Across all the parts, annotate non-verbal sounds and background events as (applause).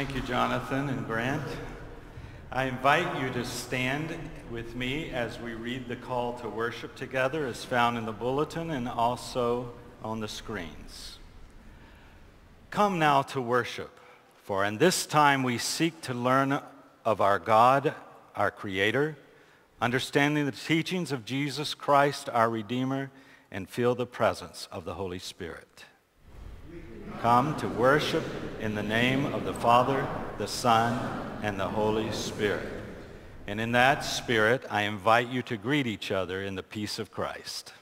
Thank you, Jonathan and Grant. I invite you to stand with me as we read the call to worship together as found in the bulletin and also on the screens. Come now to worship, for in this time we seek to learn of our God, our Creator, understanding the teachings of Jesus Christ, our Redeemer, and feel the presence of the Holy Spirit. Come to worship in the name of the Father, the Son, and the Holy Spirit. And in that spirit, I invite you to greet each other in the peace of Christ.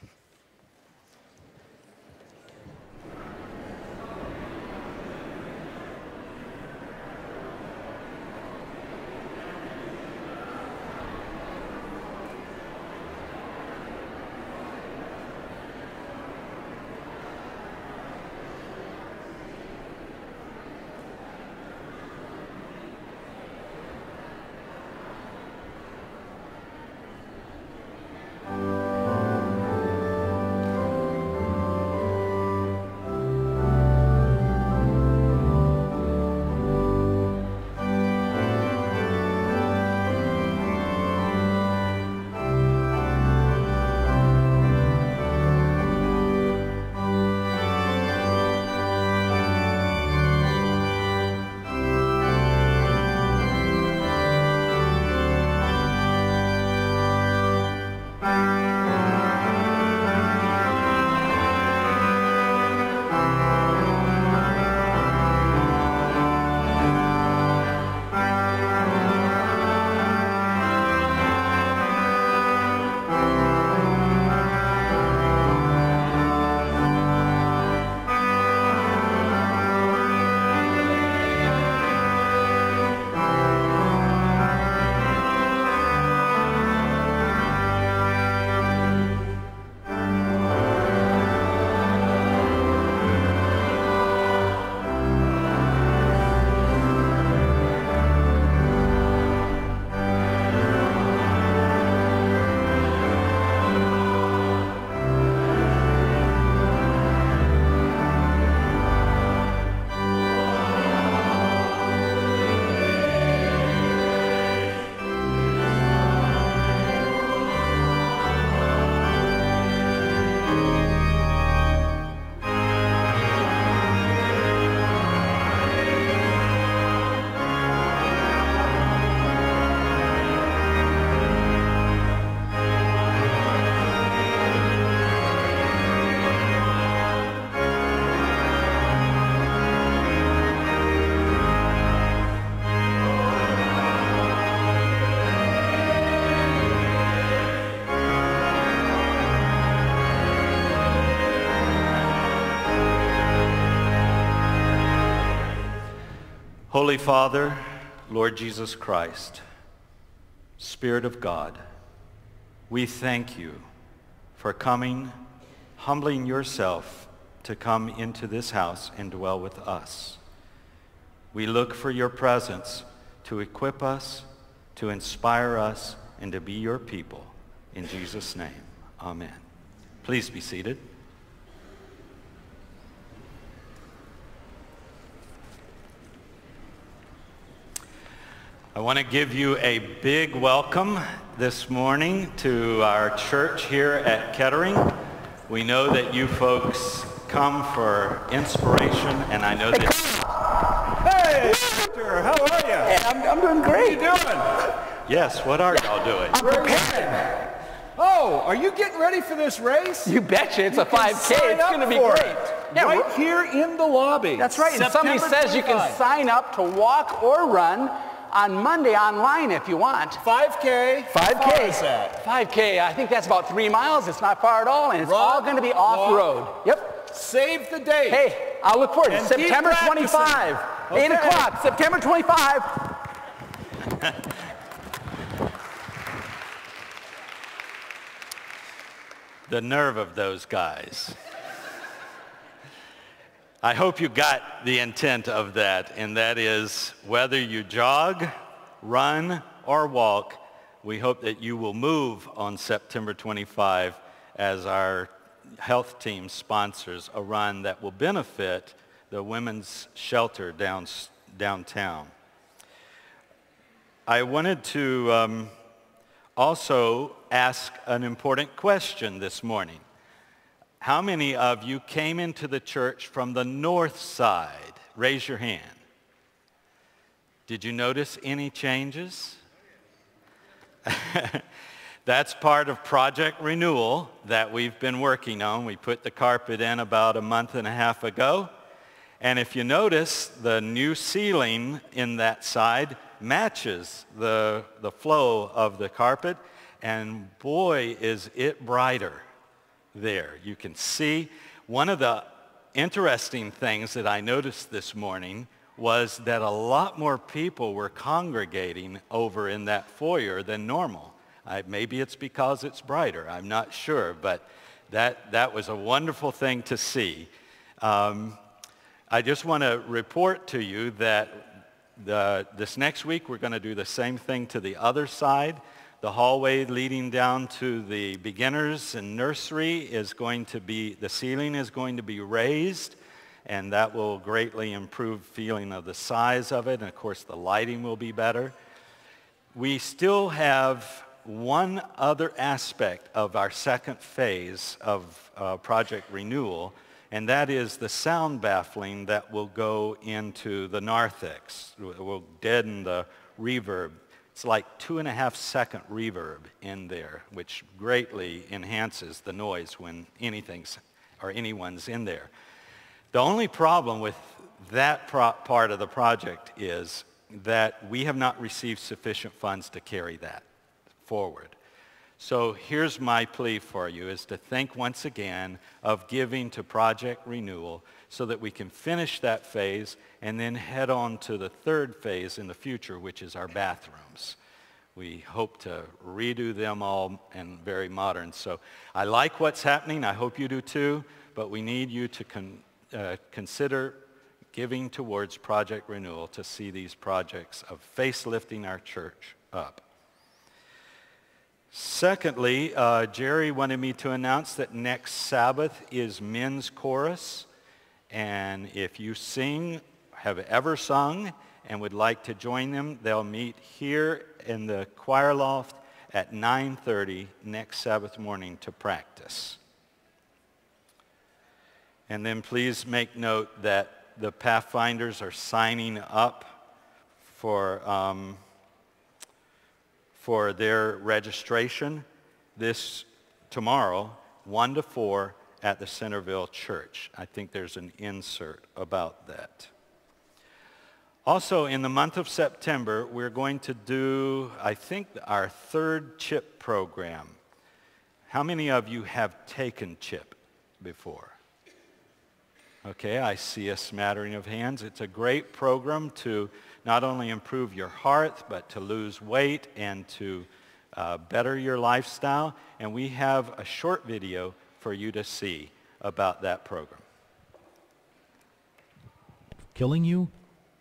Holy Father, Lord Jesus Christ, Spirit of God, we thank you for coming, humbling yourself to come into this house and dwell with us. We look for your presence to equip us, to inspire us, and to be your people. In Jesus' name, amen. Please be seated. I want to give you a big welcome this morning to our church here at Kettering. We know that you folks come for inspiration, and I know that... Hey, Victor, how are you? Hey, I'm, I'm doing great. What are you doing? Yes, what are y'all doing? I'm prepared. Oh, are you getting ready for this race? You betcha. It's a 5K. Sign It's going to be great. it. Yeah, right we're- here in the lobby. That's right. And somebody September says you can sign up to walk or run on Monday online if you want. 5K. How far 5K. is that? 5K. I think that's about three miles. It's not far at all, and it's Run, all going to be off-road. Yep. Save the date. Hey, I'll look forward to. September practicing. 25, 8 o'clock, September 25. (laughs) The nerve of those guys. I hope you got the intent of that, and that is whether you jog, run, or walk, we hope that you will move on September 25 as our health team sponsors a run that will benefit the women's shelter down, downtown. I wanted to um, also ask an important question this morning. How many of you came into the church from the north side? Raise your hand. Did you notice any changes? (laughs) That's part of Project Renewal that we've been working on. We put the carpet in about a month and a half ago. And if you notice, the new ceiling in that side matches the, the flow of the carpet. And boy, is it brighter there. You can see one of the interesting things that I noticed this morning was that a lot more people were congregating over in that foyer than normal. I, maybe it's because it's brighter. I'm not sure, but that, that was a wonderful thing to see. Um, I just want to report to you that the, this next week we're going to do the same thing to the other side. The hallway leading down to the beginners and nursery is going to be, the ceiling is going to be raised and that will greatly improve feeling of the size of it and of course the lighting will be better. We still have one other aspect of our second phase of uh, Project Renewal, and that is the sound baffling that will go into the narthex. It will deaden the reverb. It's like two and a half second reverb in there, which greatly enhances the noise when anything's or anyone's in there. The only problem with that pro- part of the project is that we have not received sufficient funds to carry that forward. So here's my plea for you is to think once again of giving to Project Renewal so that we can finish that phase and then head on to the third phase in the future, which is our bathrooms. We hope to redo them all and very modern. So I like what's happening. I hope you do too. But we need you to con- uh, consider giving towards Project Renewal to see these projects of facelifting our church up. Secondly, uh, Jerry wanted me to announce that next Sabbath is men's chorus. And if you sing, have ever sung, and would like to join them, they'll meet here in the choir loft at 9.30 next Sabbath morning to practice. And then please make note that the Pathfinders are signing up for um, for their registration this tomorrow, 1 to 4 at the Centerville Church. I think there's an insert about that. Also, in the month of September, we're going to do, I think, our third CHIP program. How many of you have taken CHIP before? Okay, I see a smattering of hands. It's a great program to not only improve your heart, but to lose weight and to uh, better your lifestyle. And we have a short video for you to see about that program. Killing you?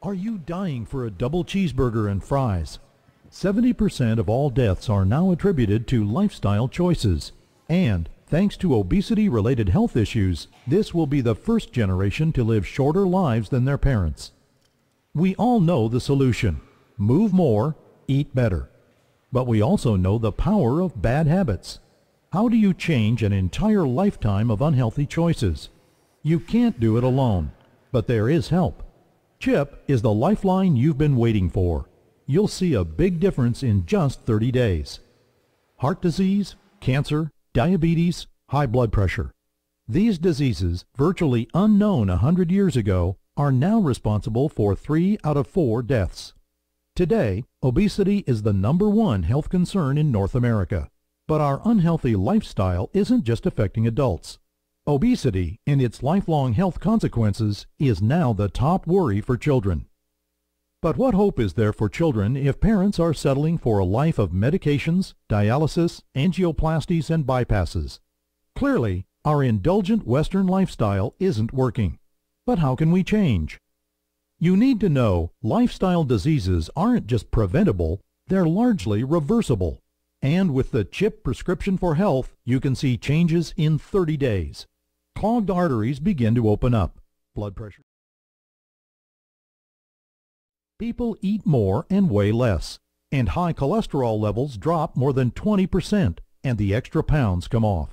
Are you dying for a double cheeseburger and fries? 70% of all deaths are now attributed to lifestyle choices. And thanks to obesity-related health issues, this will be the first generation to live shorter lives than their parents. We all know the solution. Move more, eat better. But we also know the power of bad habits. How do you change an entire lifetime of unhealthy choices? You can't do it alone, but there is help. CHIP is the lifeline you've been waiting for. You'll see a big difference in just 30 days. Heart disease, cancer, diabetes, high blood pressure. These diseases, virtually unknown a hundred years ago, are now responsible for three out of four deaths. Today, obesity is the number one health concern in North America. But our unhealthy lifestyle isn't just affecting adults. Obesity and its lifelong health consequences is now the top worry for children. But what hope is there for children if parents are settling for a life of medications, dialysis, angioplasties, and bypasses? Clearly, our indulgent Western lifestyle isn't working. But how can we change? You need to know lifestyle diseases aren't just preventable, they're largely reversible. And with the CHIP prescription for health, you can see changes in 30 days. Clogged arteries begin to open up. Blood pressure People eat more and weigh less, and high cholesterol levels drop more than 20%, and the extra pounds come off.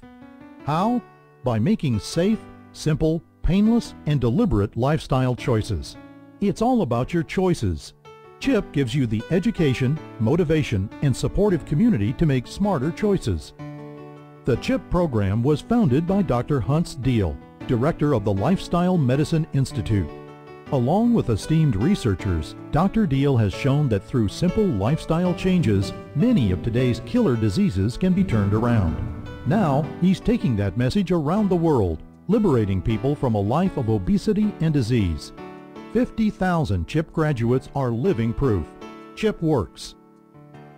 How? By making safe, simple, painless, and deliberate lifestyle choices. It's all about your choices. CHIP gives you the education, motivation, and supportive community to make smarter choices. The CHIP program was founded by Dr. Hans Diehl, director of the Lifestyle Medicine Institute. Along with esteemed researchers, Dr. Diehl has shown that through simple lifestyle changes, many of today's killer diseases can be turned around. Now, he's taking that message around the world, liberating people from a life of obesity and disease. 50,000 CHIP graduates are living proof. CHIP works.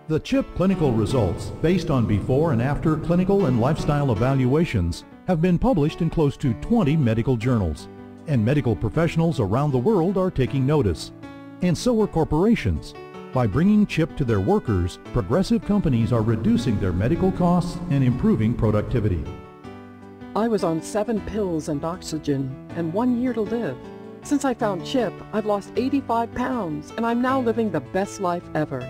The CHIP clinical results, based on before and after clinical and lifestyle evaluations, have been published in close to 20 medical journals, and medical professionals around the world are taking notice. And so are corporations. By bringing CHIP to their workers, progressive companies are reducing their medical costs and improving productivity. I was on seven pills and oxygen and one year to live. Since I found CHIP, I've lost 85 pounds and I'm now living the best life ever.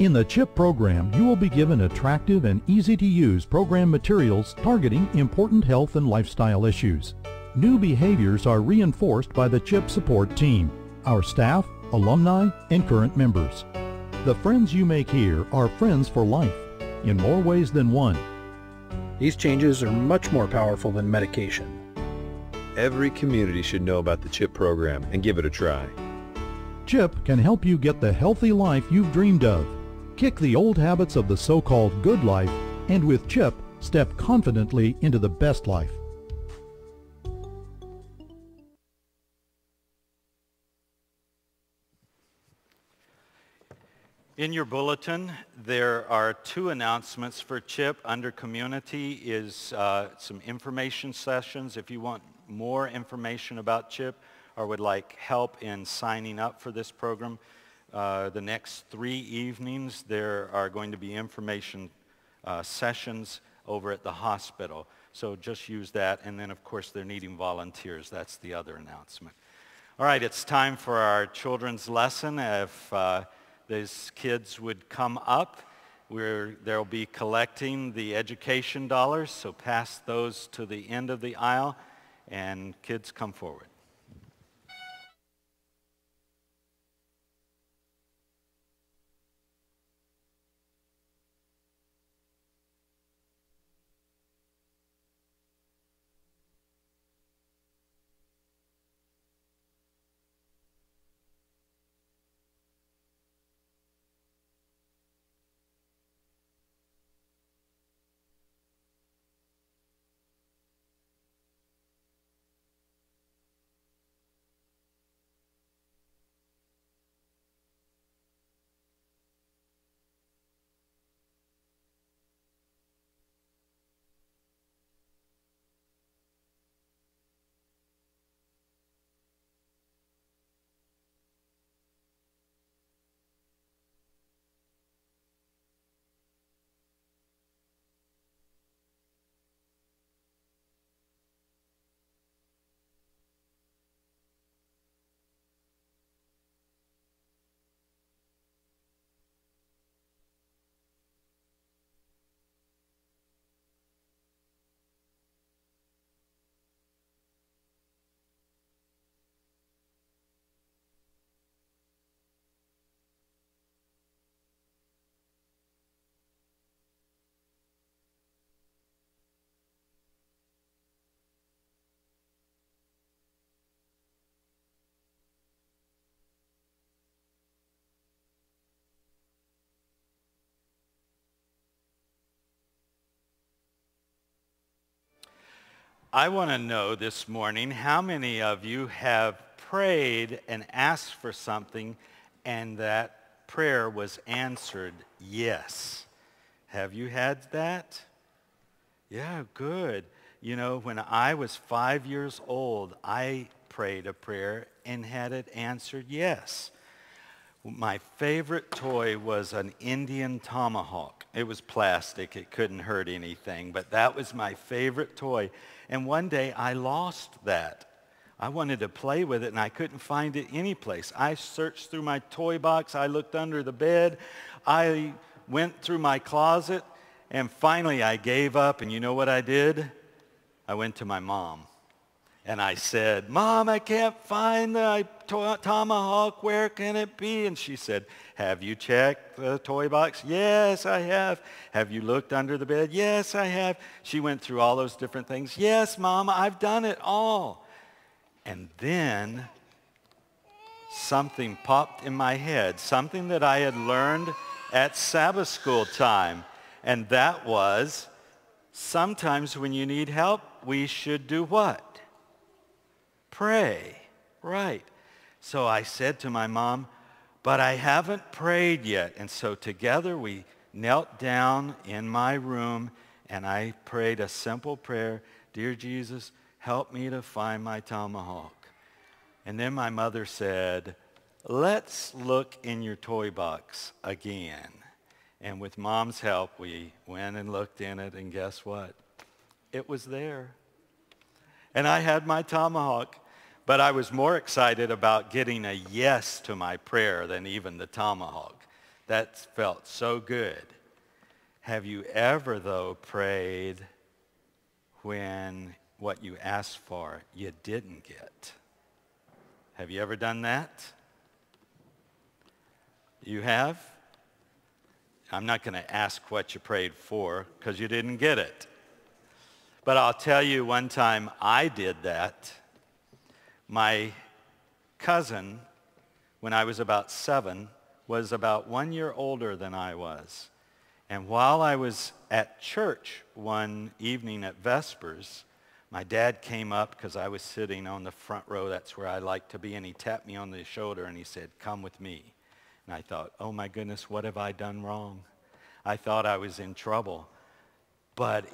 In the CHIP program, you will be given attractive and easy-to-use program materials targeting important health and lifestyle issues. New behaviors are reinforced by the CHIP support team, our staff, alumni, and current members. The friends you make here are friends for life, in more ways than one. These changes are much more powerful than medication. Every community should know about the CHIP program and give it a try. CHIP can help you get the healthy life you've dreamed of. Kick the old habits of the so-called good life and with CHIP, step confidently into the best life. In your bulletin, there are two announcements for CHIP. Under community is uh, some information sessions. If you want more information about CHIP or would like help in signing up for this program, uh, the next three evenings there are going to be information uh, sessions over at the hospital. So just use that. And then, of course, they're needing volunteers. That's the other announcement. All right, it's time for our children's lesson. If uh, these kids would come up. We're, they'll be collecting the education dollars, so pass those to the end of the aisle, and kids come forward. I want to know this morning how many of you have prayed and asked for something and that prayer was answered yes. Have you had that? Yeah, good. You know, when I was five years old, I prayed a prayer and had it answered yes. My favorite toy was an Indian tomahawk. It was plastic. It couldn't hurt anything, but that was my favorite toy. And one day I lost that. I wanted to play with it and I couldn't find it anyplace. I searched through my toy box. I looked under the bed. I went through my closet and finally I gave up and you know what I did? I went to my mom and I said, Mom, I can't find the tomahawk. Where can it be? And she said, have you checked the toy box? Yes, I have. Have you looked under the bed? Yes, I have. She went through all those different things. Yes, Mama, I've done it all. And then something popped in my head, something that I had learned at Sabbath school time. And that was sometimes when you need help, we should do what? Pray. Right. So I said to my mom, but I haven't prayed yet. And so together we knelt down in my room and I prayed a simple prayer, Dear Jesus, help me to find my tomahawk. And then my mother said, let's look in your toy box again. And with mom's help, we went and looked in it, and guess what? It was there. And I had my tomahawk. But I was more excited about getting a yes to my prayer than even the tomahawk. That felt so good. Have you ever, though, prayed when what you asked for you didn't get? Have you ever done that? You have? I'm not going to ask what you prayed for because you didn't get it. But I'll tell you one time I did that my cousin, when I was about seven, was about one year older than I was. And while I was at church one evening at Vespers, my dad came up because I was sitting on the front row. That's where I like to be. And he tapped me on the shoulder and he said, come with me. And I thought, oh my goodness, what have I done wrong? I thought I was in trouble. But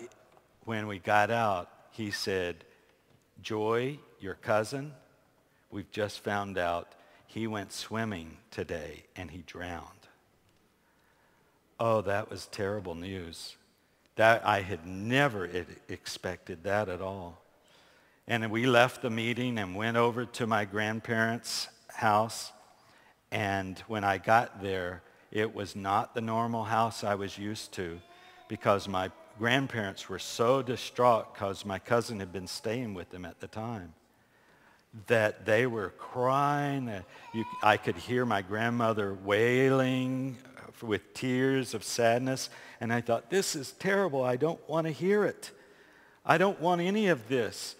when we got out, he said, Joy, your cousin, We've just found out he went swimming today and he drowned. Oh, that was terrible news. That I had never expected that at all. And we left the meeting and went over to my grandparents' house. And when I got there, it was not the normal house I was used to because my grandparents were so distraught because my cousin had been staying with them at the time that they were crying. You, I could hear my grandmother wailing uh, with tears of sadness. And I thought, this is terrible. I don't want to hear it. I don't want any of this.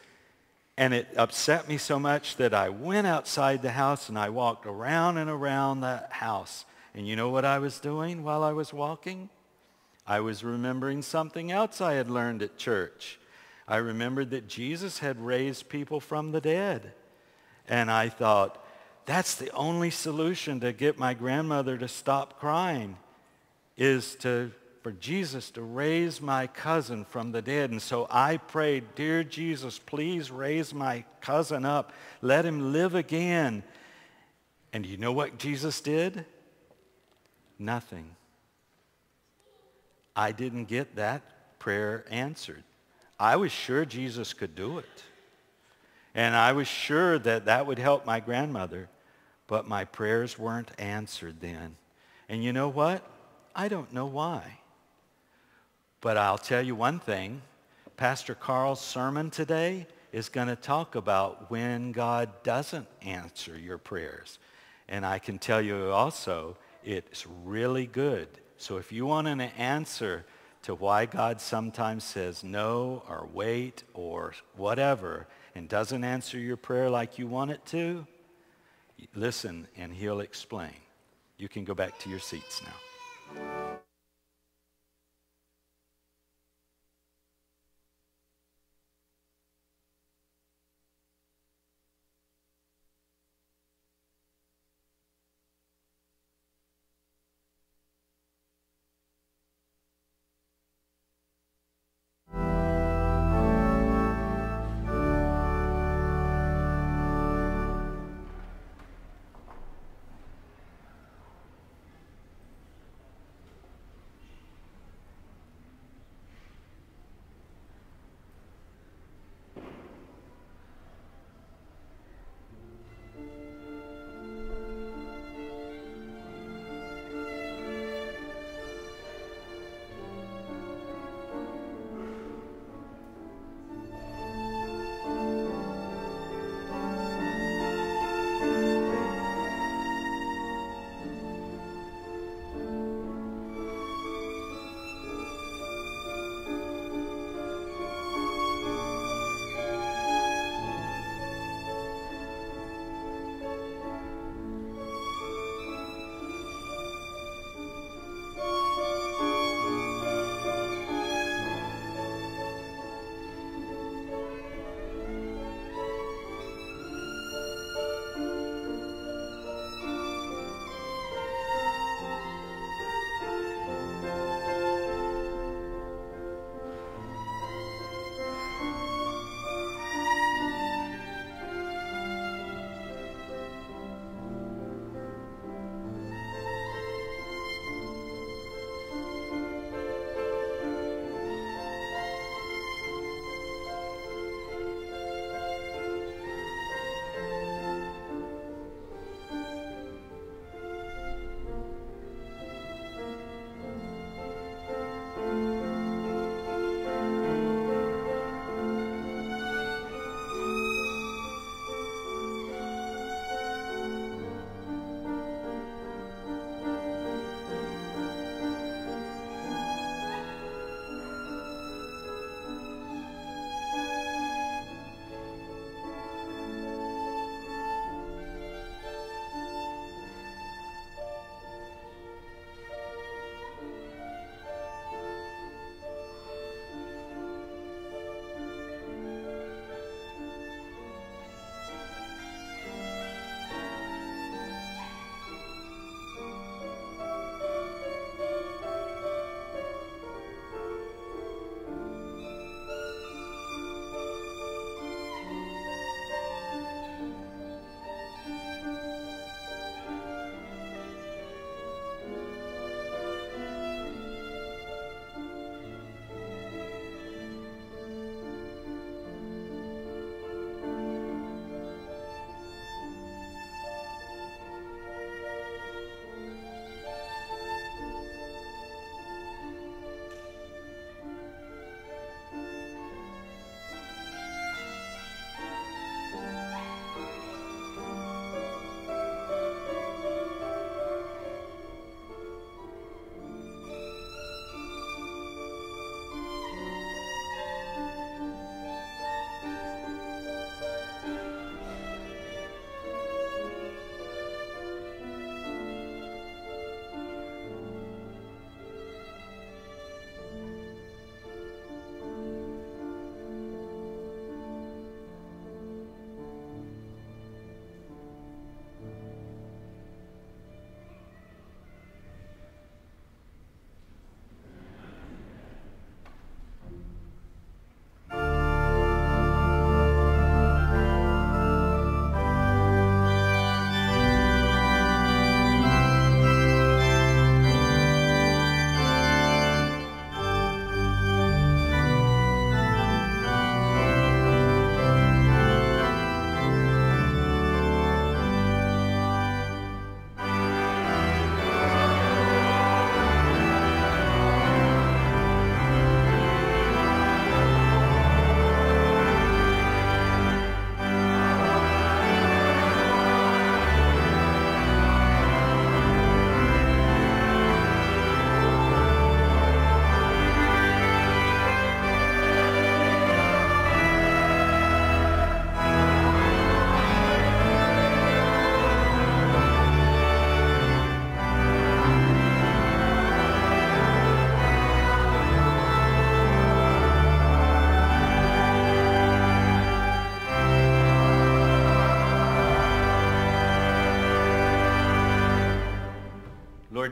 And it upset me so much that I went outside the house and I walked around and around the house. And you know what I was doing while I was walking? I was remembering something else I had learned at church. I remembered that Jesus had raised people from the dead. And I thought, that's the only solution to get my grandmother to stop crying is to for Jesus to raise my cousin from the dead. And so I prayed, dear Jesus, please raise my cousin up. Let him live again. And you know what Jesus did? Nothing. I didn't get that prayer answered. I was sure Jesus could do it. And I was sure that that would help my grandmother, but my prayers weren't answered then. And you know what? I don't know why. But I'll tell you one thing. Pastor Carl's sermon today is going to talk about when God doesn't answer your prayers. And I can tell you also, it's really good. So if you want an answer to why God sometimes says no or wait or whatever, and doesn't answer your prayer like you want it to, listen and he'll explain. You can go back to your seats now.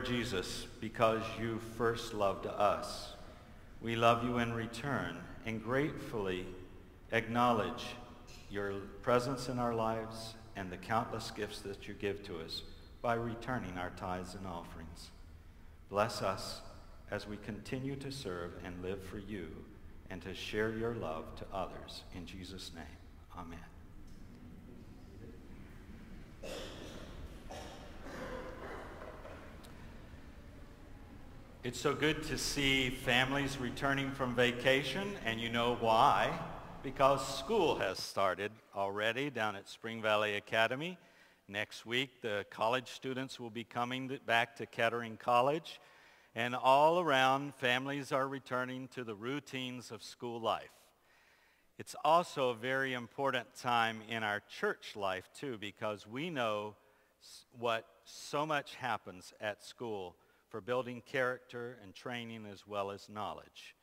Jesus, because you first loved us, we love you in return and gratefully acknowledge your presence in our lives and the countless gifts that you give to us by returning our tithes and offerings. Bless us as we continue to serve and live for you and to share your love to others. In Jesus' name, amen. It's so good to see families returning from vacation, and you know why. Because school has started already down at Spring Valley Academy. Next week, the college students will be coming back to Kettering College. And all around, families are returning to the routines of school life. It's also a very important time in our church life, too, because we know what so much happens at school for building character and training as well as knowledge.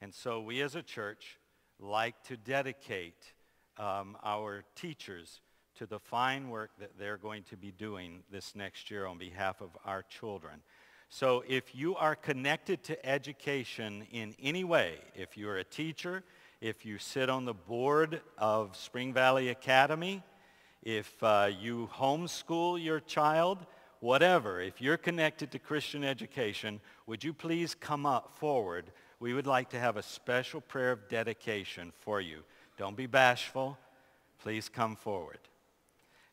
And so we as a church like to dedicate um, our teachers to the fine work that they're going to be doing this next year on behalf of our children. So if you are connected to education in any way, if you're a teacher, if you sit on the board of Spring Valley Academy, if uh, you homeschool your child, whatever, if you're connected to Christian education, would you please come up forward? We would like to have a special prayer of dedication for you. Don't be bashful. Please come forward.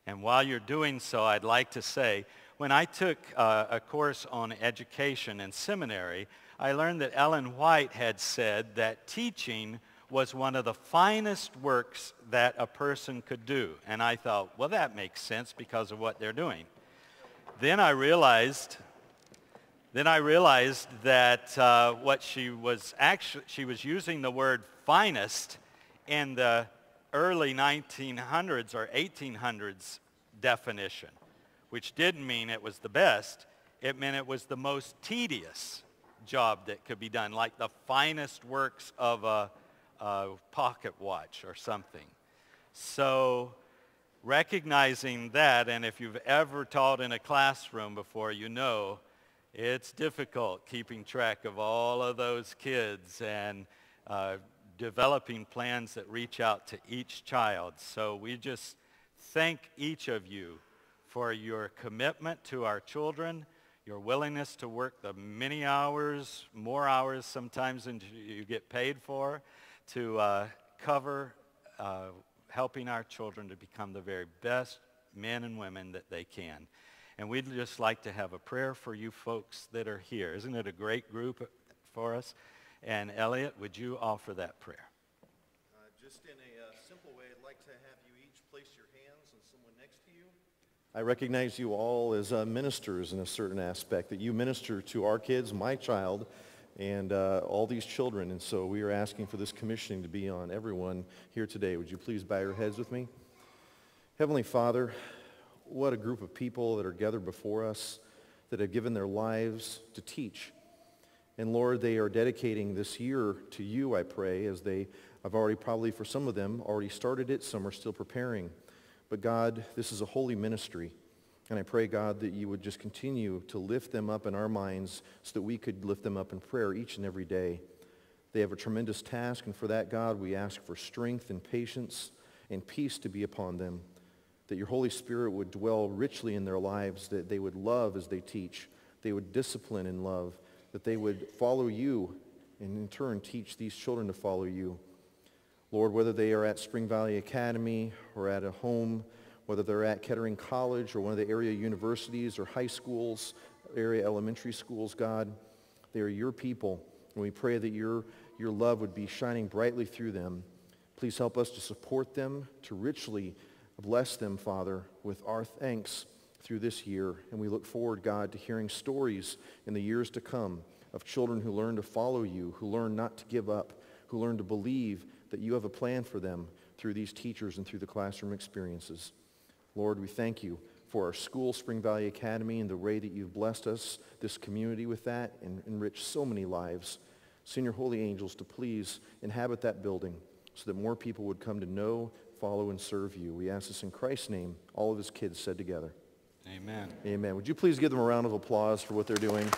And while you're doing so, I'd like to say, when I took uh, a course on education in seminary, I learned that Ellen White had said that teaching was one of the finest works that a person could do. And I thought, well, that makes sense because of what they're doing. Then I realized, then I realized that uh, what she was actually, she was using the word finest in the early 1900s or 1800s definition, which didn't mean it was the best. It meant it was the most tedious job that could be done, like the finest works of a, a pocket watch or something. So recognizing that, and if you've ever taught in a classroom before, you know it's difficult keeping track of all of those kids and uh, developing plans that reach out to each child. So we just thank each of you for your commitment to our children, your willingness to work the many hours, more hours sometimes than you get paid for, to uh, cover uh, helping our children to become the very best men and women that they can. And we'd just like to have a prayer for you folks that are here. Isn't it a great group for us? And Elliot, would you offer that prayer? Uh, just in a uh, simple way, I'd like to have you each place your hands on someone next to you. I recognize you all as uh, ministers in a certain aspect, that you minister to our kids, my child, and uh, all these children. And so we are asking for this commissioning to be on everyone here today. Would you please bow your heads with me? Heavenly Father, what a group of people that are gathered before us that have given their lives to teach. And Lord, they are dedicating this year to you, I pray, as they have already probably for some of them already started it, some are still preparing. But God, this is a holy ministry. And I pray, God, that you would just continue to lift them up in our minds so that we could lift them up in prayer each and every day. They have a tremendous task, and for that, God, we ask for strength and patience and peace to be upon them, that your Holy Spirit would dwell richly in their lives, that they would love as they teach, they would discipline in love, that they would follow you and in turn teach these children to follow you. Lord, whether they are at Spring Valley Academy or at a home, whether they're at Kettering College or one of the area universities or high schools, area elementary schools, God. They are your people. And we pray that your, your love would be shining brightly through them. Please help us to support them, to richly bless them, Father, with our thanks through this year. And we look forward, God, to hearing stories in the years to come of children who learn to follow you, who learn not to give up, who learn to believe that you have a plan for them through these teachers and through the classroom experiences. Lord, we thank you for our school, Spring Valley Academy, and the way that you've blessed us, this community with that, and enriched so many lives. Send your holy angels to please inhabit that building so that more people would come to know, follow, and serve you. We ask this in Christ's name. All of his kids said together. Amen. Amen. Would you please give them a round of applause for what they're doing?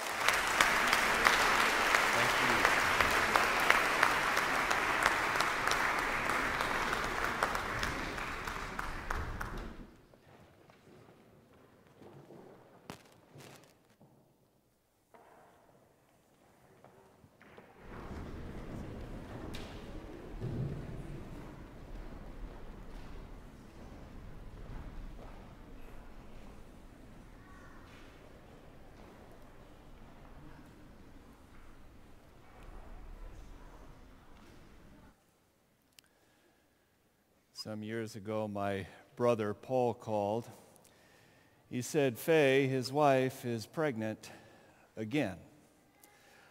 Some years ago, my brother Paul called. He said, Faye, his wife, is pregnant again.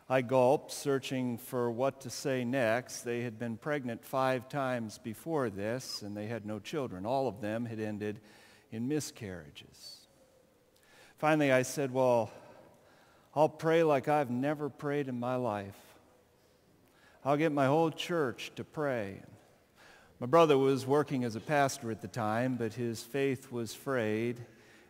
I gulped, searching for what to say next. They had been pregnant five times before this, and they had no children. All of them had ended in miscarriages. Finally, I said, Well, I'll pray like I've never prayed in my life. I'll get my whole church to pray. My brother was working as a pastor at the time, but his faith was frayed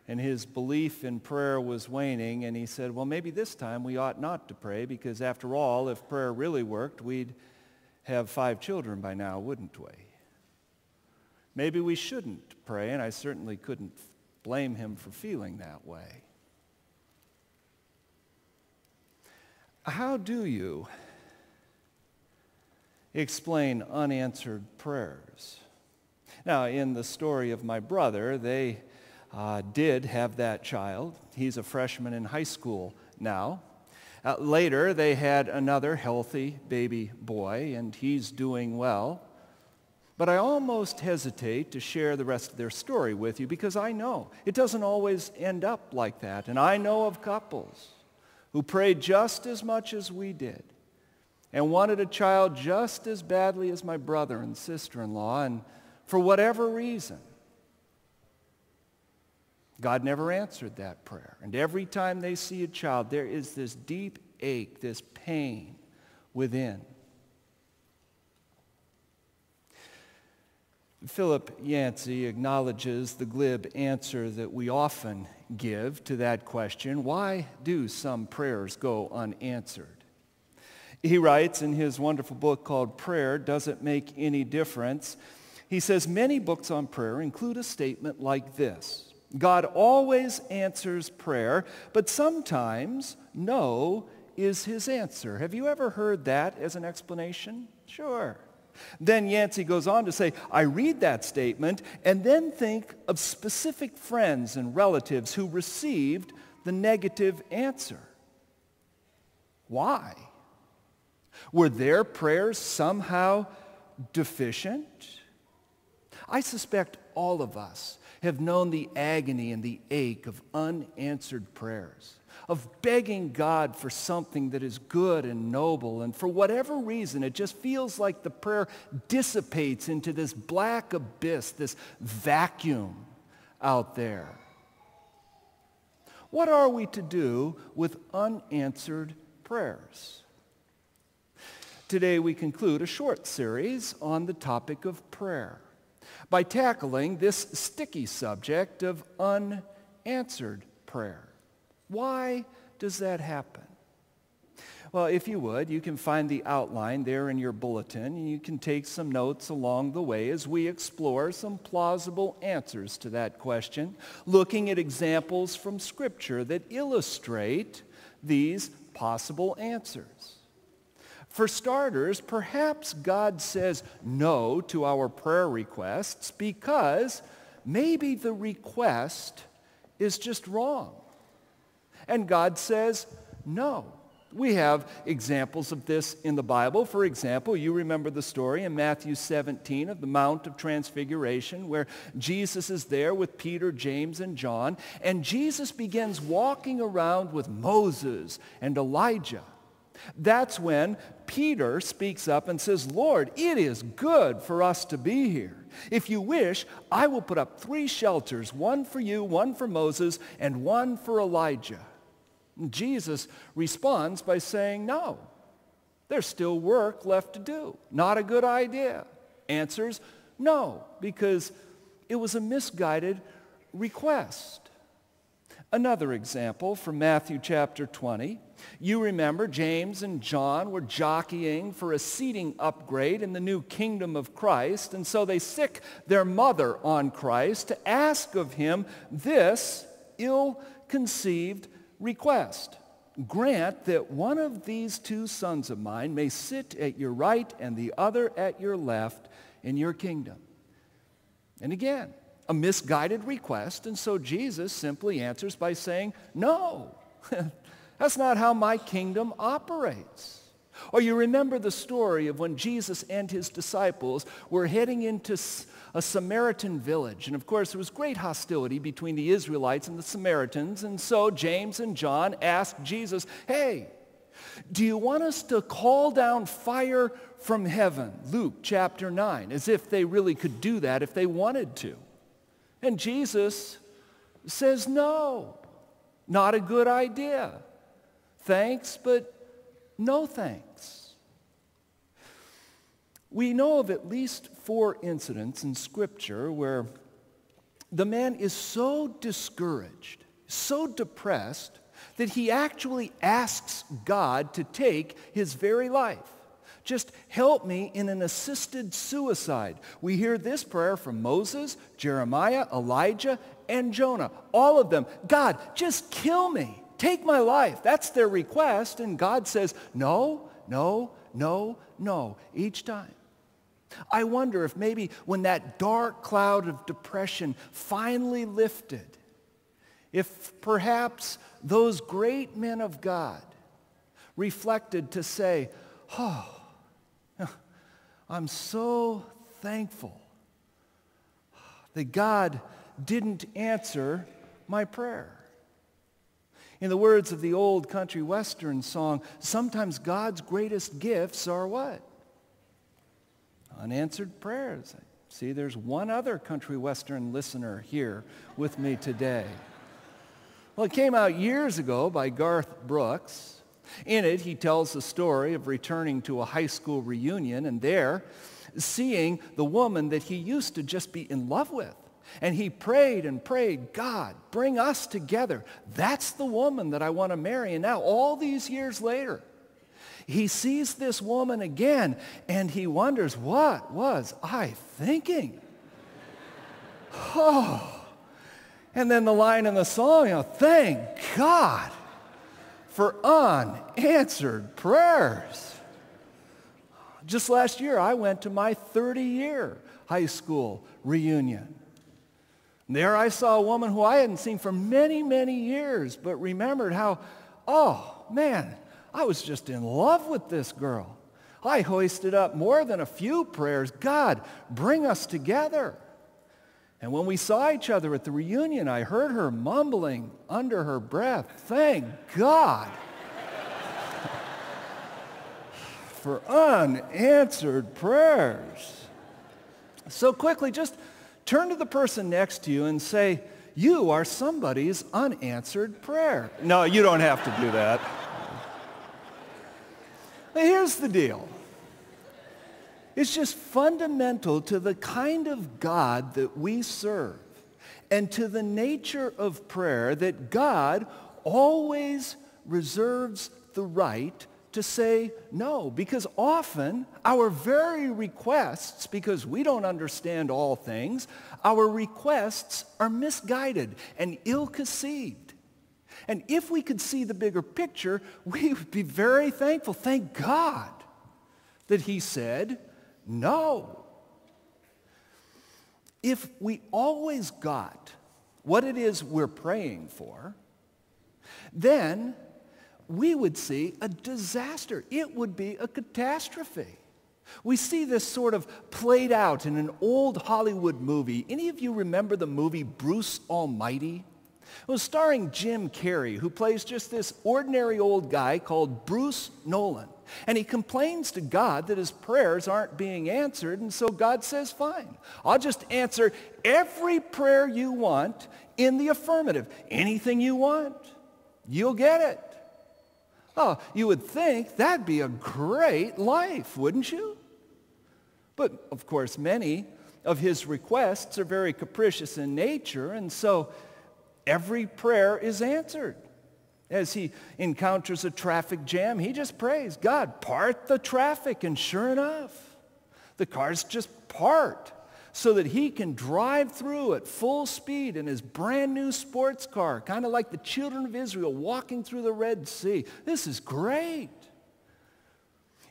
and his belief in prayer was waning. And he said, well, maybe this time we ought not to pray because after all, if prayer really worked, we'd have five children by now, wouldn't we? Maybe we shouldn't pray, and I certainly couldn't blame him for feeling that way. How do you explain unanswered prayers. Now, in the story of my brother, they uh, did have that child. He's a freshman in high school now. Uh, later, they had another healthy baby boy, and he's doing well. But I almost hesitate to share the rest of their story with you because I know it doesn't always end up like that. And I know of couples who prayed just as much as we did and wanted a child just as badly as my brother and sister-in-law, and for whatever reason, God never answered that prayer. And every time they see a child, there is this deep ache, this pain within. Philip Yancey acknowledges the glib answer that we often give to that question, why do some prayers go unanswered? He writes in his wonderful book called Prayer Doesn't Make Any Difference. He says many books on prayer include a statement like this. God always answers prayer, but sometimes no is his answer. Have you ever heard that as an explanation? Sure. Then Yancey goes on to say, I read that statement and then think of specific friends and relatives who received the negative answer. Why? Were their prayers somehow deficient? I suspect all of us have known the agony and the ache of unanswered prayers, of begging God for something that is good and noble, and for whatever reason, it just feels like the prayer dissipates into this black abyss, this vacuum out there. What are we to do with unanswered prayers? Today we conclude a short series on the topic of prayer by tackling this sticky subject of unanswered prayer. Why does that happen? Well, if you would, you can find the outline there in your bulletin, and you can take some notes along the way as we explore some plausible answers to that question, looking at examples from Scripture that illustrate these possible answers. For starters, perhaps God says no to our prayer requests because maybe the request is just wrong. And God says no. We have examples of this in the Bible. For example, you remember the story in Matthew 17 of the Mount of Transfiguration where Jesus is there with Peter, James, and John, and Jesus begins walking around with Moses and Elijah. That's when Peter speaks up and says, Lord, it is good for us to be here. If you wish, I will put up three shelters, one for you, one for Moses, and one for Elijah. And Jesus responds by saying, no, there's still work left to do. Not a good idea. Answers, no, because it was a misguided request. Another example from Matthew chapter 20. You remember James and John were jockeying for a seating upgrade in the new kingdom of Christ, and so they sick their mother on Christ to ask of him this ill-conceived request. Grant that one of these two sons of mine may sit at your right and the other at your left in your kingdom. And again, a misguided request, and so Jesus simply answers by saying, no, (laughs) that's not how my kingdom operates. Or you remember the story of when Jesus and his disciples were heading into a Samaritan village. And of course, there was great hostility between the Israelites and the Samaritans. And so James and John asked Jesus, hey, do you want us to call down fire from heaven? Luke chapter 9, as if they really could do that if they wanted to. And Jesus says, no, not a good idea. Thanks, but no thanks. We know of at least four incidents in Scripture where the man is so discouraged, so depressed, that he actually asks God to take his very life. Just help me in an assisted suicide. We hear this prayer from Moses, Jeremiah, Elijah, and Jonah. All of them, God, just kill me. Take my life. That's their request. And God says, no, no, no, no, each time. I wonder if maybe when that dark cloud of depression finally lifted, if perhaps those great men of God reflected to say, oh, I'm so thankful that God didn't answer my prayer. In the words of the old country western song, sometimes God's greatest gifts are what? Unanswered prayers. See, there's one other country western listener here with me today. Well, it came out years ago by Garth Brooks. In it, he tells the story of returning to a high school reunion and there seeing the woman that he used to just be in love with. And he prayed and prayed, God, bring us together. That's the woman that I want to marry. And now, all these years later, he sees this woman again and he wonders, what was I thinking? (laughs) Oh. And then the line in the song, you know, thank God for unanswered prayers. Just last year, I went to my 30-year high school reunion. There I saw a woman who I hadn't seen for many, many years, but remembered how, oh, man, I was just in love with this girl. I hoisted up more than a few prayers. God, bring us together. And when we saw each other at the reunion, I heard her mumbling under her breath, thank God (laughs) for unanswered prayers. So quickly, just turn to the person next to you and say, you are somebody's unanswered prayer. No, you don't have to do that. Now, here's the deal. It's just fundamental to the kind of God that we serve and to the nature of prayer that God always reserves the right to say no because often our very requests, because we don't understand all things, our requests are misguided and ill-conceived. And if we could see the bigger picture, we would be very thankful. Thank God that he said, no. If we always got what it is we're praying for, then we would see a disaster. It would be a catastrophe. We see this sort of played out in an old Hollywood movie. Any of you remember the movie Bruce Almighty? It was starring Jim Carrey, who plays just this ordinary old guy called Bruce Nolan. And he complains to God that his prayers aren't being answered. And so God says, fine, I'll just answer every prayer you want in the affirmative. Anything you want, you'll get it. Oh, you would think that'd be a great life, wouldn't you? But of course, many of his requests are very capricious in nature. And so every prayer is answered. As he encounters a traffic jam, he just prays, God, part the traffic. And sure enough, the cars just part so that he can drive through at full speed in his brand new sports car, kind of like the children of Israel walking through the Red Sea. This is great.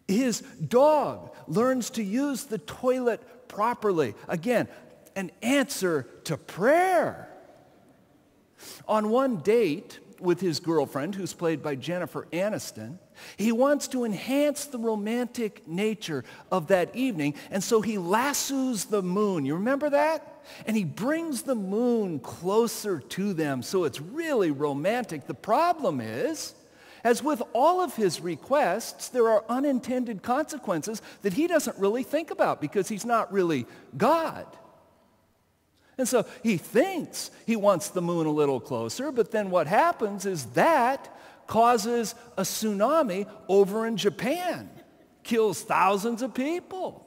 His dog learns to use the toilet properly. Again, an answer to prayer. On one date with his girlfriend, who's played by Jennifer Aniston, he wants to enhance the romantic nature of that evening, and so he lassos the moon. You remember that? And he brings the moon closer to them, so it's really romantic. The problem is, as with all of his requests, there are unintended consequences that he doesn't really think about because he's not really God. And so he thinks he wants the moon a little closer, but then what happens is that causes a tsunami over in Japan, kills thousands of people.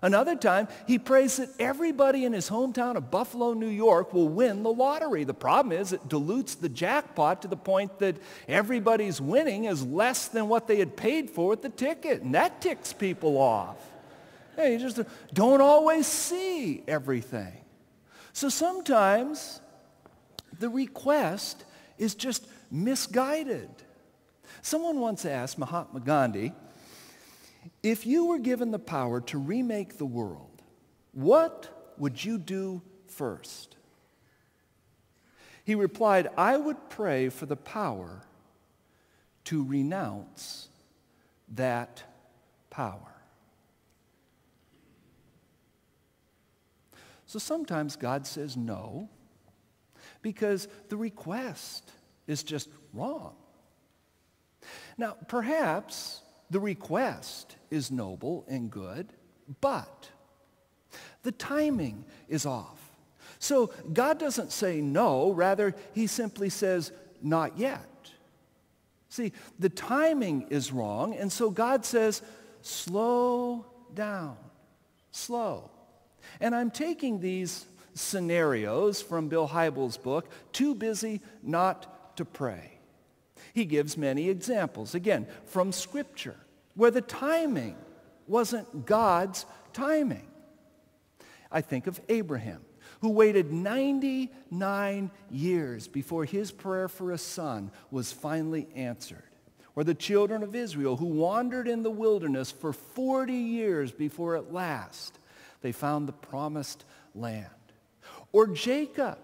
Another time, he prays that everybody in his hometown of Buffalo, New York will win the lottery. The problem is it dilutes the jackpot to the point that everybody's winning is less than what they had paid for at the ticket, and that ticks people off. Hey, you just don't always see everything. So sometimes the request is just misguided. Someone once asked Mahatma Gandhi, if you were given the power to remake the world, what would you do first? He replied, I would pray for the power to renounce that power. So sometimes God says no because the request is just wrong. Now, perhaps the request is noble and good, but the timing is off. So God doesn't say no, rather he simply says not yet. See, the timing is wrong, and so God says slow down, slow. And I'm taking these scenarios from Bill Hybels' book, Too Busy Not to Pray. He gives many examples, again, from Scripture, where the timing wasn't God's timing. I think of Abraham, who waited 99 years before his prayer for a son was finally answered. Or the children of Israel, who wandered in the wilderness for 40 years before at last they found the promised land. Or Jacob,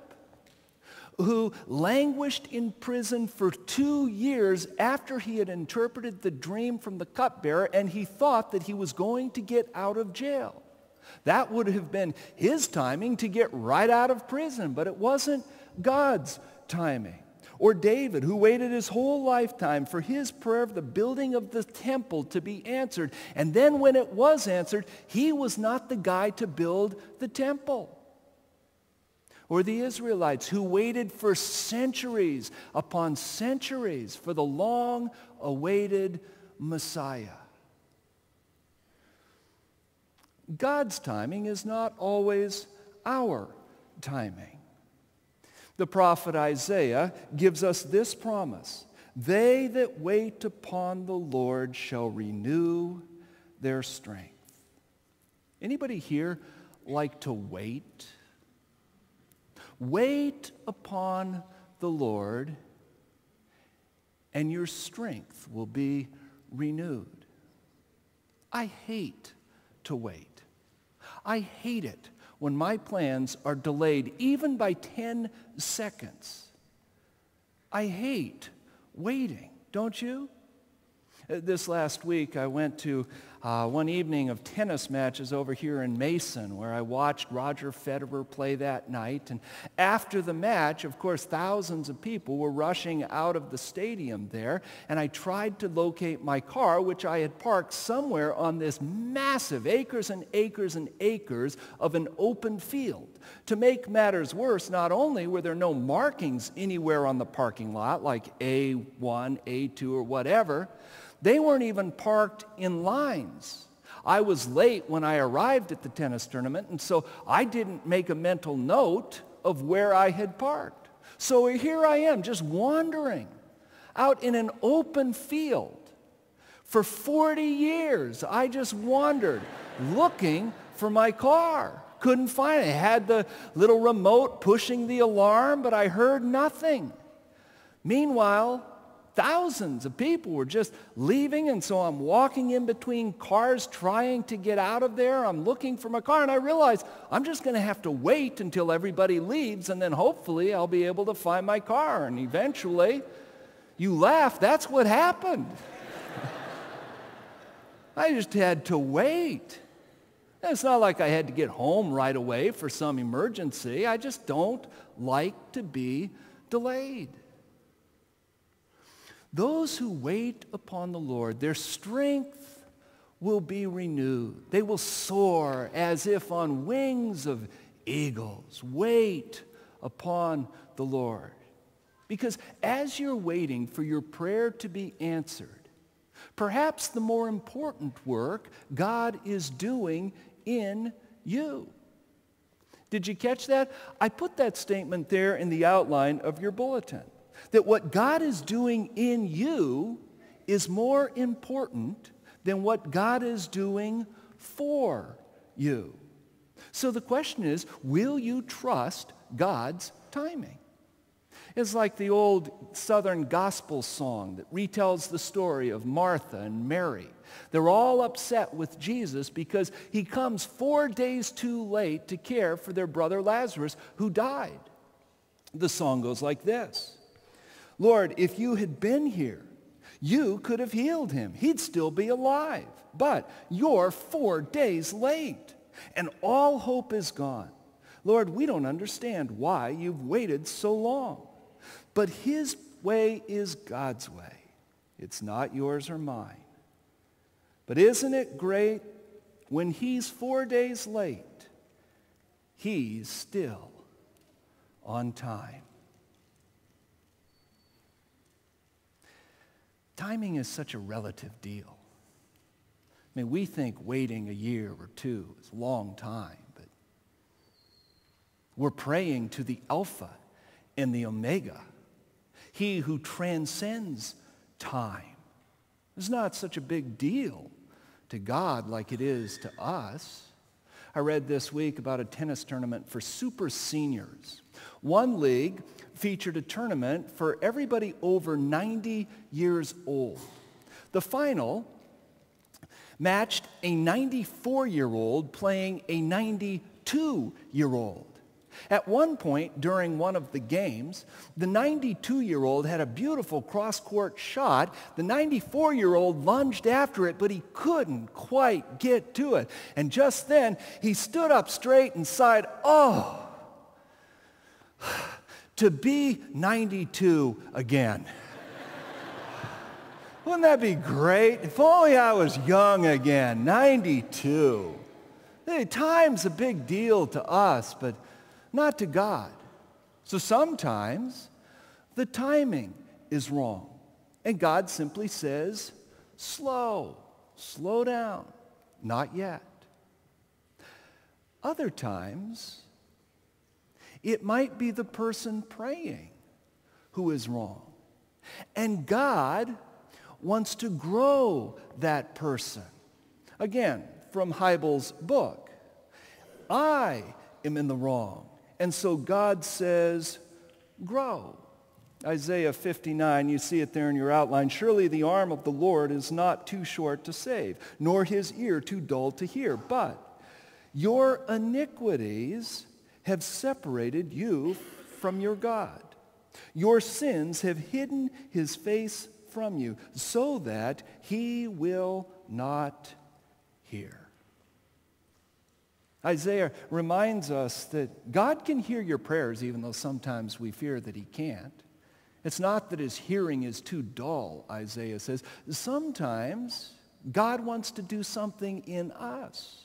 who languished in prison for two years after he had interpreted the dream from the cupbearer and he thought that he was going to get out of jail. That would have been his timing to get right out of prison, but it wasn't God's timing. Or David, who waited his whole lifetime for his prayer of the building of the temple to be answered. And then when it was answered, he was not the guy to build the temple. Or the Israelites who waited for centuries upon centuries for the long-awaited Messiah. God's timing is not always our timing. The prophet Isaiah gives us this promise. They that wait upon the Lord shall renew their strength. Anybody here like to wait? Wait upon the Lord and your strength will be renewed. I hate to wait. I hate it when my plans are delayed even by 10 seconds. I hate waiting, don't you? Uh, this last week, I went to uh, one evening of tennis matches over here in Mason where I watched Roger Federer play that night. And after the match, of course, thousands of people were rushing out of the stadium there. And I tried to locate my car, which I had parked somewhere on this massive acres and acres and acres of an open field. To make matters worse, not only were there no markings anywhere on the parking lot, like A1, A2, or whatever, they weren't even parked in lines. I was late when I arrived at the tennis tournament, and so I didn't make a mental note of where I had parked. So here I am just wandering out in an open field. For 40 years, I just wandered looking for my car. Couldn't find it. I had the little remote pushing the alarm, but I heard nothing. Meanwhile, thousands of people were just leaving, and so I'm walking in between cars trying to get out of there. I'm looking for my car, and I realize I'm just going to have to wait until everybody leaves, and then hopefully I'll be able to find my car. And eventually, you laugh, that's what happened. (laughs) I just had to wait. it's not like I had to get home right away for some emergency. I just don't like to be delayed. Those who wait upon the Lord, their strength will be renewed. They will soar as if on wings of eagles. Wait upon the Lord. Because as you're waiting for your prayer to be answered, perhaps the more important work God is doing in you. Did you catch that? I put that statement there in the outline of your bulletin that what God is doing in you is more important than what God is doing for you. So the question is, will you trust God's timing? It's like the old Southern gospel song that retells the story of Martha and Mary. They're all upset with Jesus because he comes four days too late to care for their brother Lazarus who died. The song goes like this. Lord, if you had been here, you could have healed him. He'd still be alive. But you're four days late, and all hope is gone. Lord, we don't understand why you've waited so long. But his way is God's way. It's not yours or mine. But isn't it great when he's four days late, he's still on time. Timing is such a relative deal. I mean, we think waiting a year or two is a long time, but we're praying to the Alpha and the Omega, he who transcends time. It's not such a big deal to God like it is to us. I read this week about a tennis tournament for super seniors. One league featured a tournament for everybody over 90 years old. The final matched a 94-year-old playing a 92-year-old. At one point during one of the games, the 92-year-old had a beautiful cross-court shot. The 94-year-old lunged after it, but he couldn't quite get to it. And just then, he stood up straight and sighed, oh, to be 92 again. Wouldn't that be great? If only I was young again, 92. Hey, time's a big deal to us, but not to God. So sometimes the timing is wrong. And God simply says, slow, slow down, not yet. Other times, it might be the person praying who is wrong. And God wants to grow that person. Again, from Hybels' book. I am in the wrong. And so God says, grow. Isaiah 59, you see it there in your outline. Surely the arm of the Lord is not too short to save, nor his ear too dull to hear. But your iniquities have separated you from your God. Your sins have hidden his face from you so that he will not hear. Isaiah reminds us that God can hear your prayers even though sometimes we fear that he can't. It's not that his hearing is too dull, Isaiah says. Sometimes God wants to do something in us.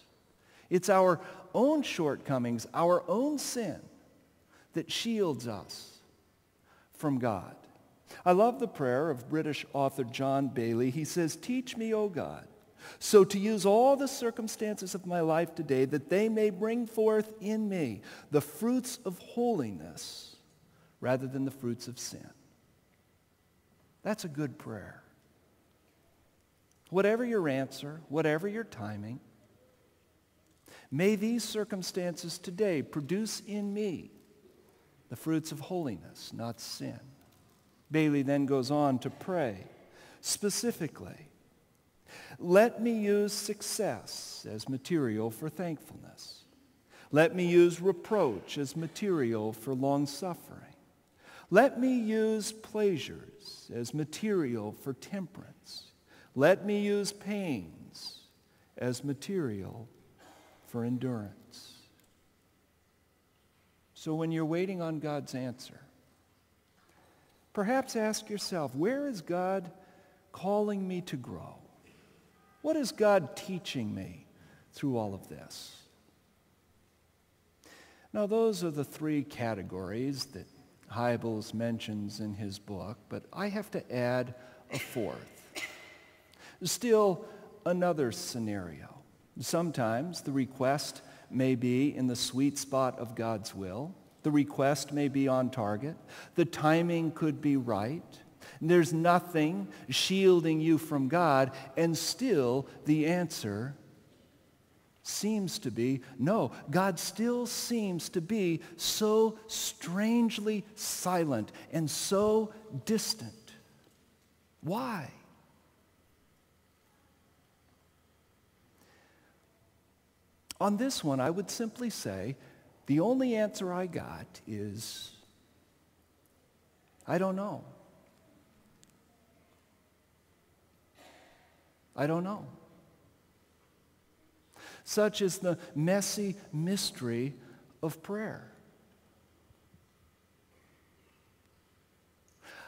It's our own shortcomings, our own sin that shields us from God. I love the prayer of British author John Baillie. He says, Teach me, O God, so to use all the circumstances of my life today that they may bring forth in me the fruits of holiness rather than the fruits of sin. That's a good prayer. Whatever your answer, whatever your timing, may these circumstances today produce in me the fruits of holiness, not sin. Baillie then goes on to pray specifically, let me use success as material for thankfulness. Let me use reproach as material for long suffering. Let me use pleasures as material for temperance. Let me use pains as material for endurance. So when you're waiting on God's answer, perhaps ask yourself, where is God calling me to grow? What is God teaching me through all of this? Now, those are the three categories that Hybels mentions in his book, but I have to add a fourth. Still another scenario. Sometimes the request may be in the sweet spot of God's will. The request may be on target. The timing could be right. There's nothing shielding you from God, and still the answer seems to be no. God still seems to be so strangely silent and so distant. Why? On this one, I would simply say the only answer I got is I don't know. I don't know. Such is the messy mystery of prayer.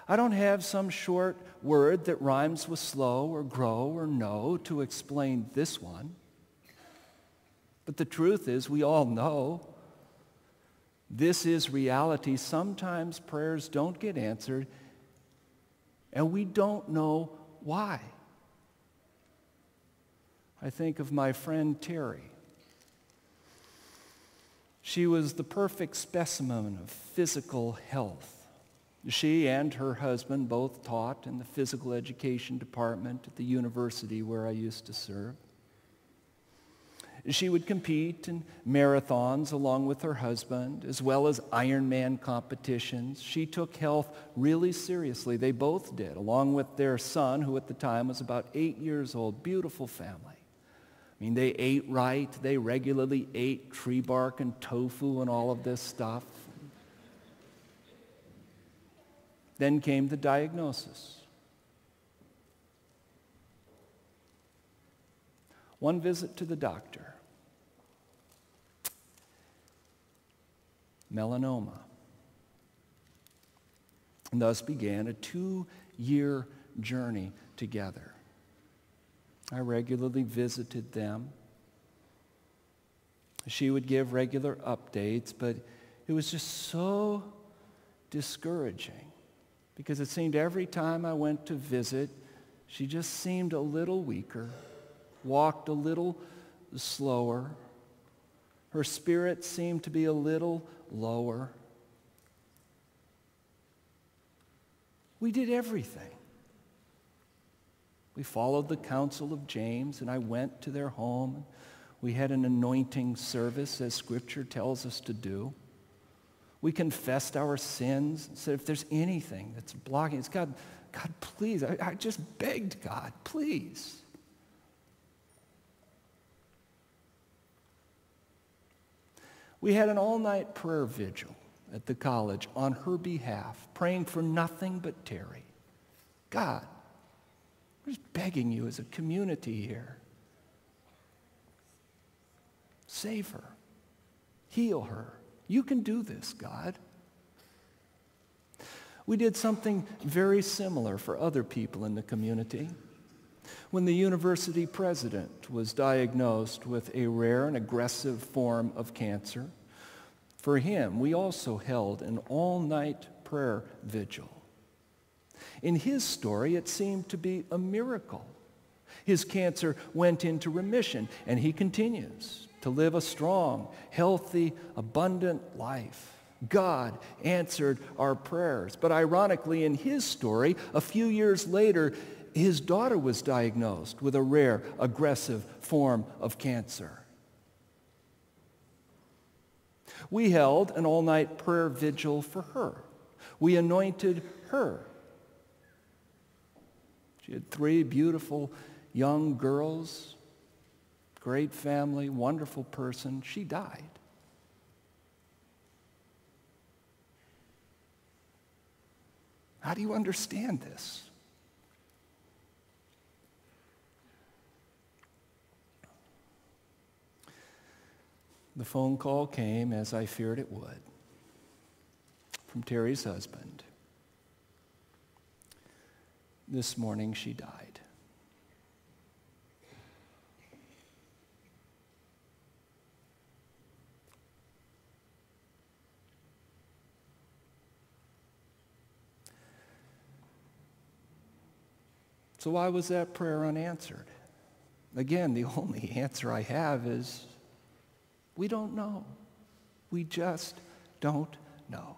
I don't have some short word that rhymes with slow or grow or know to explain this one. But the truth is, we all know this is reality. Sometimes prayers don't get answered, and we don't know why. I think of my friend Terry. She was the perfect specimen of physical health. She and her husband both taught in the physical education department at the university where I used to serve. She would compete in marathons along with her husband, as well as Ironman competitions. She took health really seriously. They both did, along with their son, who at the time was about eight years old. Beautiful family. I mean, they ate right. They regularly ate tree bark and tofu and all of this stuff. Then came the diagnosis. One visit to the doctor. Melanoma. And thus began a two-year journey together. I regularly visited them. She would give regular updates, but it was just so discouraging because it seemed every time I went to visit, she just seemed a little weaker, walked a little slower. Her spirit seemed to be a little lower. We did everything. We followed the counsel of James, and I went to their home. We had an anointing service, as Scripture tells us to do. We confessed our sins and said, if there's anything that's blocking us, God, God, please, I, I just begged God, please. We had an all-night prayer vigil at the college on her behalf, praying for nothing but Terry. God, we're just begging you as a community here. Save her. Heal her. You can do this, God. We did something very similar for other people in the community. When the university president was diagnosed with a rare and aggressive form of cancer, for him, we also held an all-night prayer vigil. In his story, it seemed to be a miracle. His cancer went into remission, and he continues to live a strong, healthy, abundant life. God answered our prayers. But ironically, in his story, a few years later, his daughter was diagnosed with a rare, aggressive form of cancer. We held an all-night prayer vigil for her. We anointed her. She had three beautiful young girls, great family, wonderful person. She died. How do you understand this? The phone call came as I feared it would from Terry's husband. This morning she died. So, why was that prayer unanswered? Again, the (laughs) only answer I have is we don't know. We just don't know.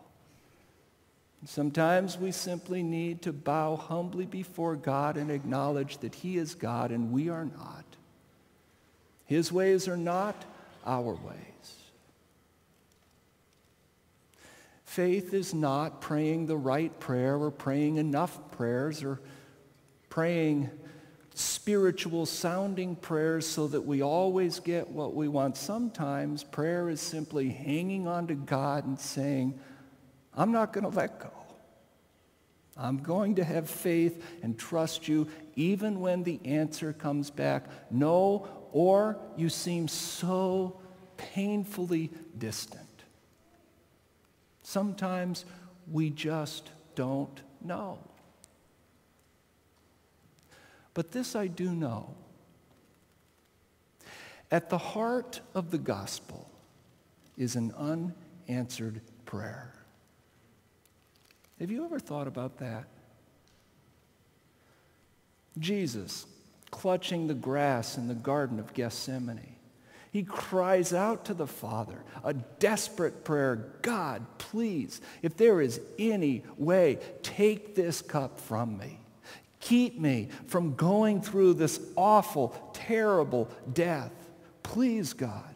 Sometimes we simply need to bow humbly before God and acknowledge that He is God and we are not. His ways are not our ways. Faith is not praying the right prayer or praying enough prayers or praying spiritual sounding prayers so that we always get what we want. Sometimes prayer is simply hanging on to God and saying, I'm not going to let go. I'm going to have faith and trust you even when the answer comes back no or you seem so painfully distant. Sometimes we just don't know. But this I do know. At the heart of the gospel is an unanswered prayer. Have you ever thought about that? Jesus clutching the grass in the Garden of Gethsemane. He cries out to the Father, a desperate prayer God, please, if there is any way, take this cup from me. Keep me from going through this awful, terrible death. Please, God.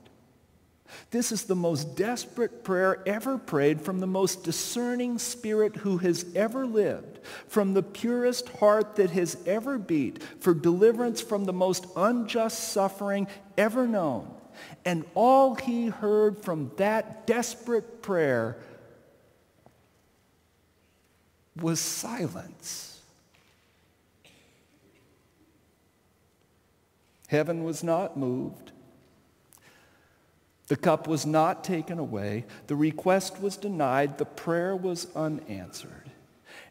This is the most desperate prayer ever prayed from the most discerning spirit who has ever lived, from the purest heart that has ever beat, for deliverance from the most unjust suffering ever known. And all he heard from that desperate prayer was silence. Heaven was not moved. The cup was not taken away. The request was denied. The prayer was unanswered.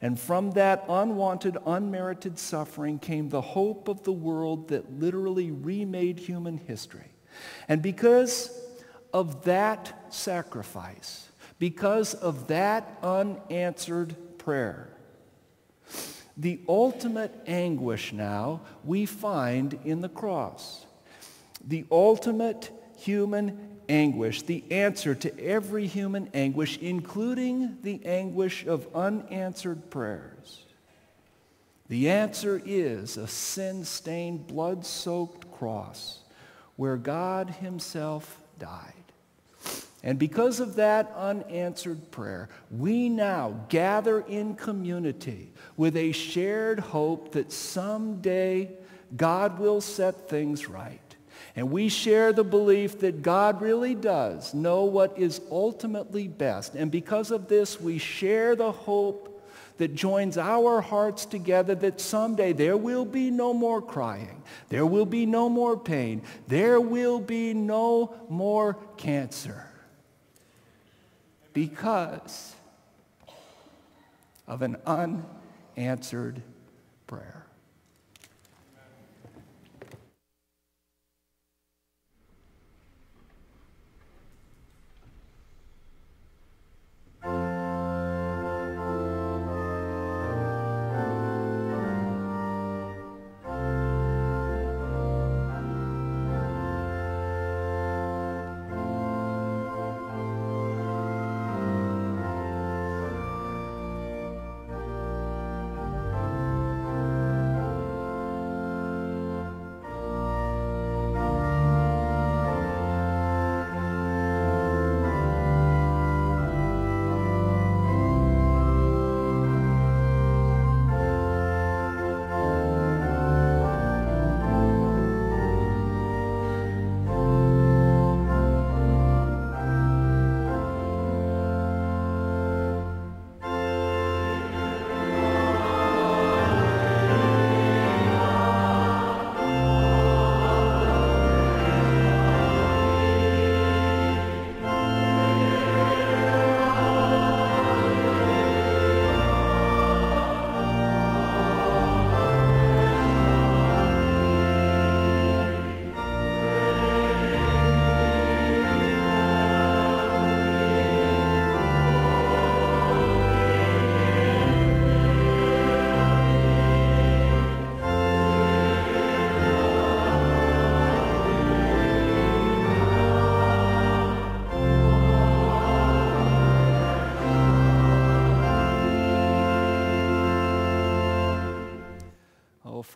And from that unwanted, unmerited suffering came the hope of the world that literally remade human history. And because of that sacrifice, because of that unanswered prayer, the ultimate anguish now we find in the cross. The ultimate human anguish, the answer to every human anguish, including the anguish of unanswered prayers. The answer is a sin-stained, blood-soaked cross where God himself died. And because of that unanswered prayer, we now gather in community with a shared hope that someday God will set things right. And we share the belief that God really does know what is ultimately best. And because of this, we share the hope that joins our hearts together that someday there will be no more crying. There will be no more pain. There will be no more cancer because of an unanswered prayer.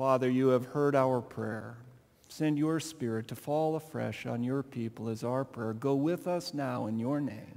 Father, you have heard our prayer. Send your Spirit to fall afresh on your people as our prayer. Go with us now in your name.